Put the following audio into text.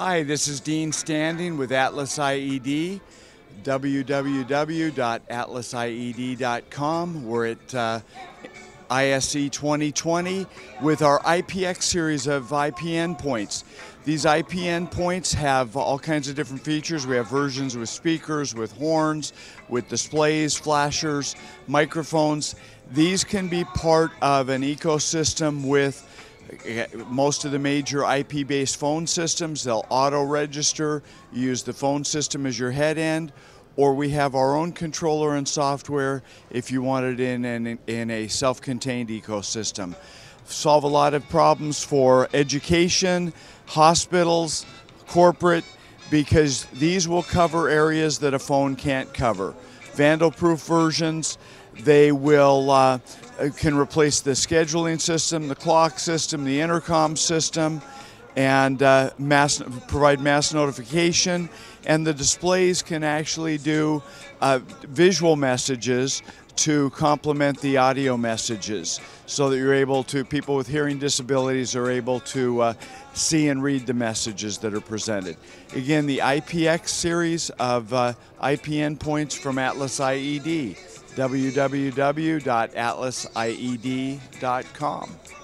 Hi, this is Dean Standing with Atlas IED, www.atlasied.com. We're at uh, ISE 2020 with our IPX series of IP endpoints. These IP endpoints have all kinds of different features. We have versions with speakers, with horns, with displays, flashers, microphones. These can be part of an ecosystem with most of the major IP based phone systems, they'll auto register, use the phone system as your head end, or we have our own controller and software if you want it in, in, in a self contained ecosystem. Solve a lot of problems for education, hospitals, corporate, because these will cover areas that a phone can't cover. Vandal proof versions, they will uh, can replace the scheduling system, the clock system, the intercom system, and uh, mass, provide mass notification. And the displays can actually do uh, visual messages to complement the audio messages so that you're able to, people with hearing disabilities are able to uh, see and read the messages that are presented. Again, the IPX series of uh, IP endpoints from Atlas IED www.atlasied.com.